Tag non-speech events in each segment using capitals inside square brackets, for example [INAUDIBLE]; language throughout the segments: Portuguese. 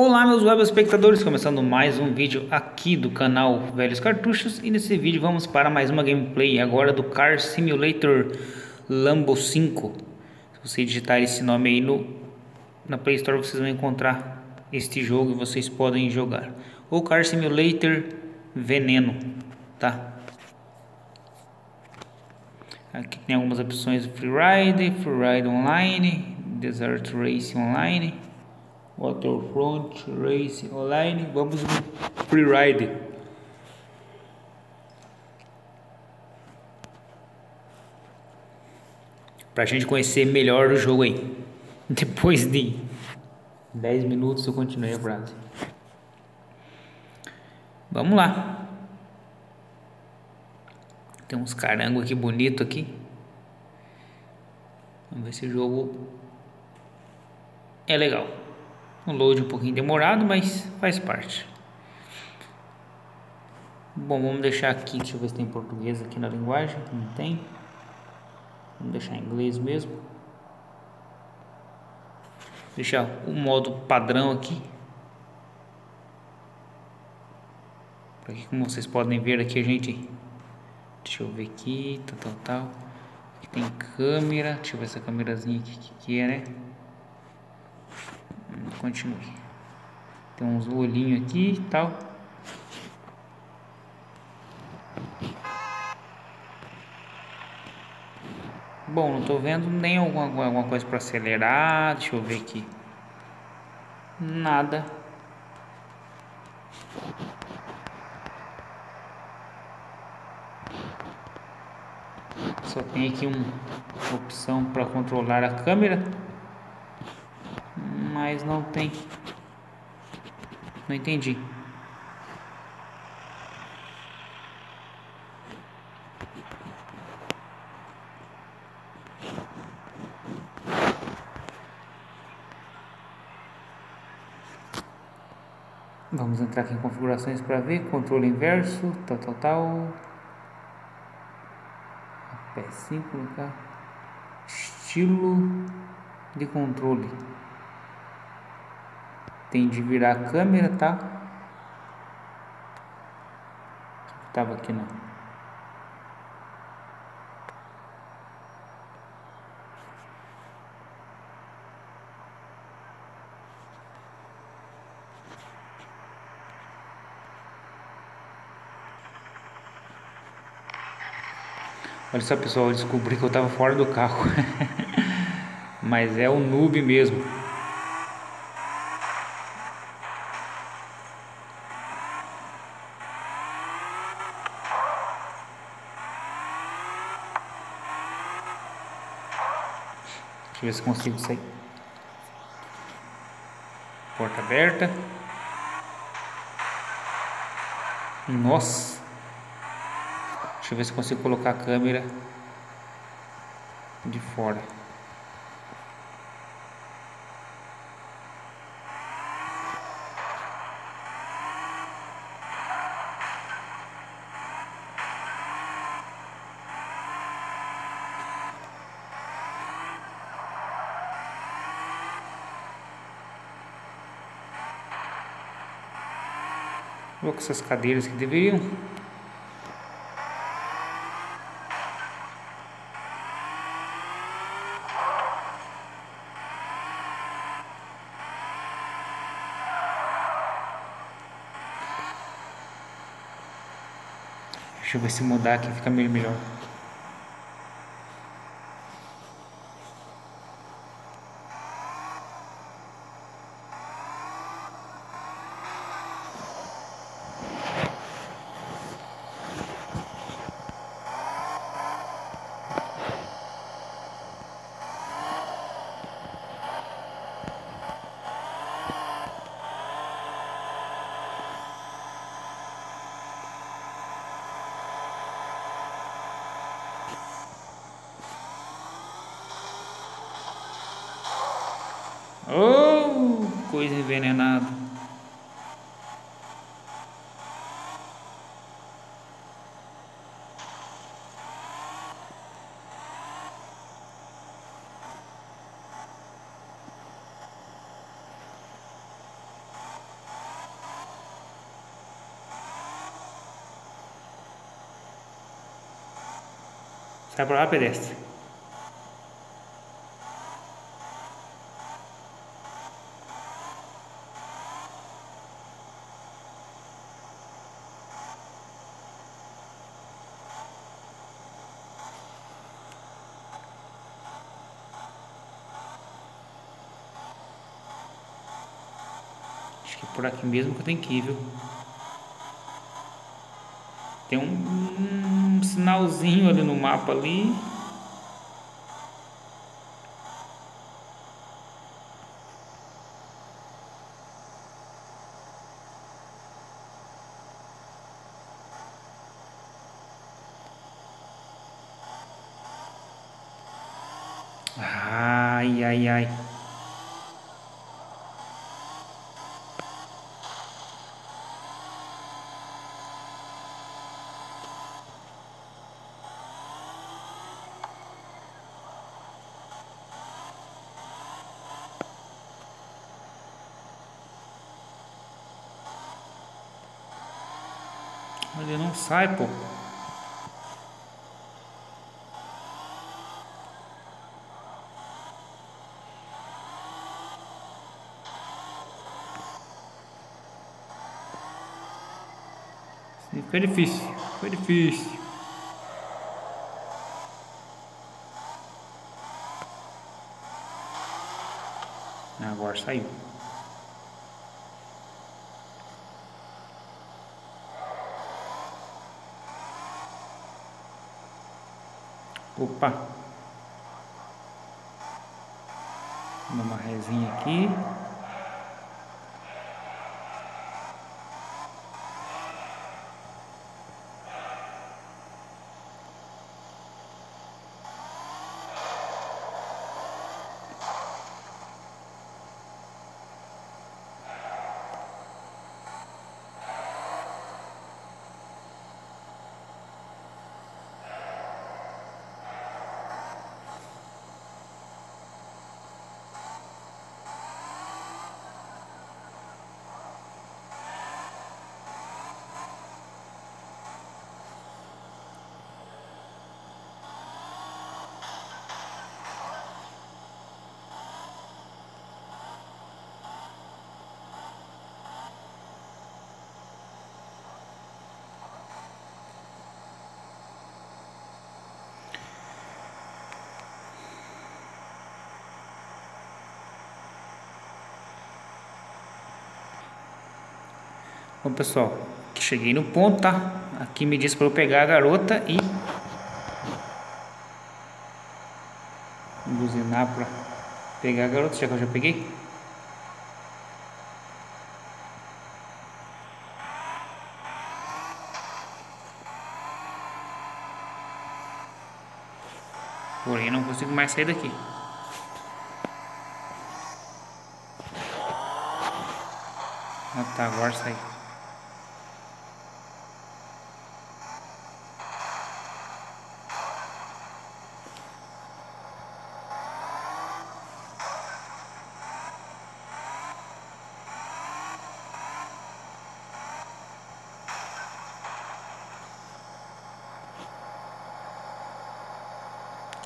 Olá meus web espectadores, começando mais um vídeo aqui do canal Velhos Cartuchos e nesse vídeo vamos para mais uma gameplay agora do Car Simulator Lambo 5 Se você digitar esse nome aí no, na Play Store vocês vão encontrar este jogo e vocês podem jogar. O Car Simulator Veneno, tá? Aqui tem algumas opções Freeride, Freeride Online, Desert Race Online Waterfront Race Online. Vamos no Freeride. Pra gente conhecer melhor o jogo aí. [LAUGHS] Depois de 10 minutos eu continuei a frase. Vamos lá. Tem uns carangos aqui bonito aqui. Vamos ver se o jogo é legal. Um load um pouquinho demorado, mas faz parte. Bom, vamos deixar aqui, deixa eu ver se tem português aqui na linguagem, não tem. Vamos deixar em inglês mesmo. Deixar o modo padrão aqui. Aqui, como vocês podem ver aqui, a gente... Deixa eu ver aqui, tal, tal, tal. Aqui tem câmera, deixa eu ver essa câmerazinha aqui, que, que é, né? Continue. Tem uns olhinhos aqui e tal. Bom, não estou vendo nem alguma, alguma coisa para acelerar. Deixa eu ver aqui. Nada. Só tem aqui uma opção para controlar a câmera mas não tem. Não entendi. Vamos entrar aqui em configurações para ver, controle inverso, tal, tal, tal. P5, estilo de controle tem de virar a câmera, tá? Tava aqui não. Olha só pessoal, eu descobri que eu tava fora do carro. [LAUGHS] Mas é o noob mesmo. Ver se consigo sair. Porta aberta. Nossa. Deixa eu ver se consigo colocar a câmera de fora. Vou com essas cadeiras que deveriam. Deixa eu ver se mudar aqui fica meio melhor. Oh, coisa envenenada. Sai pra lá, pedestre. Acho que é por aqui mesmo que eu tenho que ir, viu? Tem um, um sinalzinho ali no mapa ali. Ai, ai, ai. Ele não sai, pô. Foi difícil, foi difícil. Agora saiu. Opa! Dá uma resinha aqui. Bom pessoal, cheguei no ponto, tá? Aqui me diz para eu pegar a garota e buzinar para pegar a garota, já que eu já peguei. Porém, não consigo mais sair daqui. Ah tá, agora saí.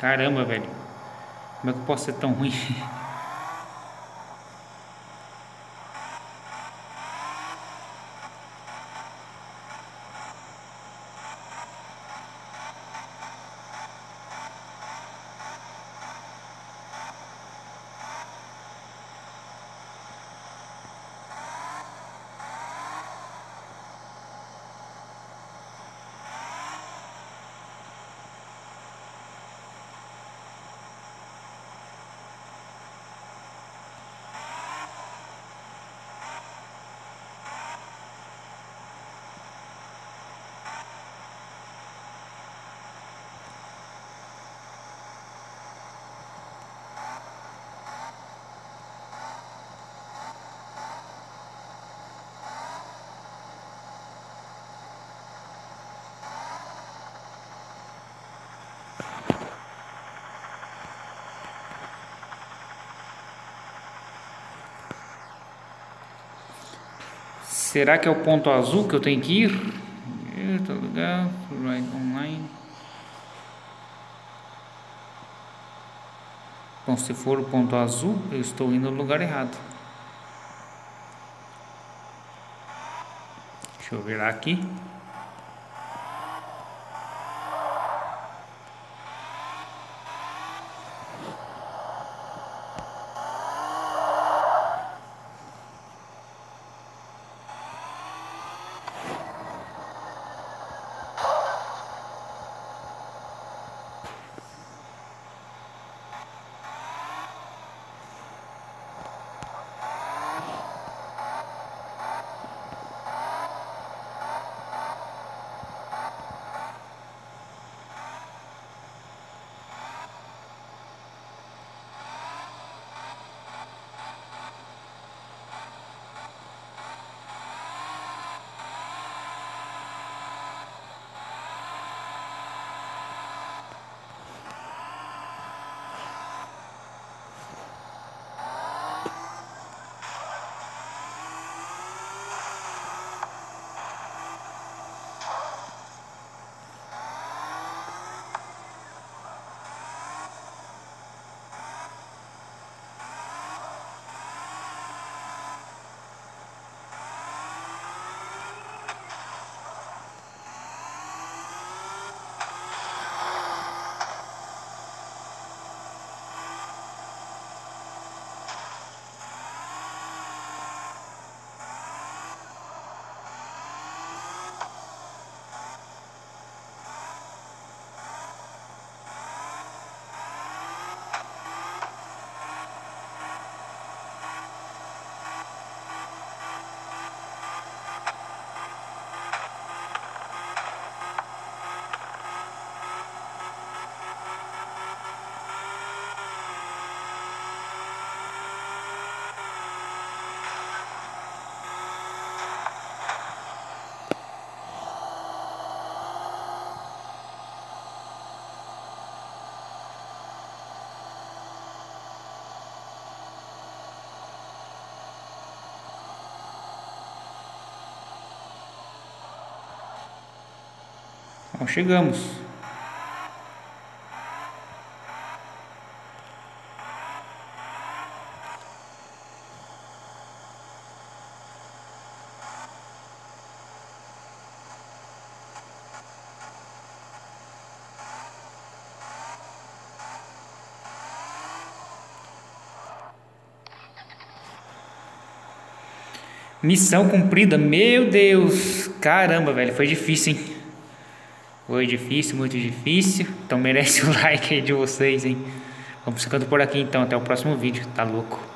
Caramba, velho. Como é que eu posso ser tão ruim? [LAUGHS] Será que é o ponto azul que eu tenho que ir? É, tá Eita, lugar, online. Bom, se for o ponto azul, eu estou indo no lugar errado. Deixa eu virar aqui. Chegamos. Missão cumprida, meu Deus, caramba, velho, foi difícil, hein? Foi difícil, muito difícil. Então [LAUGHS] merece o like aí de vocês, hein? Vamos ficando por aqui então. Até o próximo vídeo. Tá louco?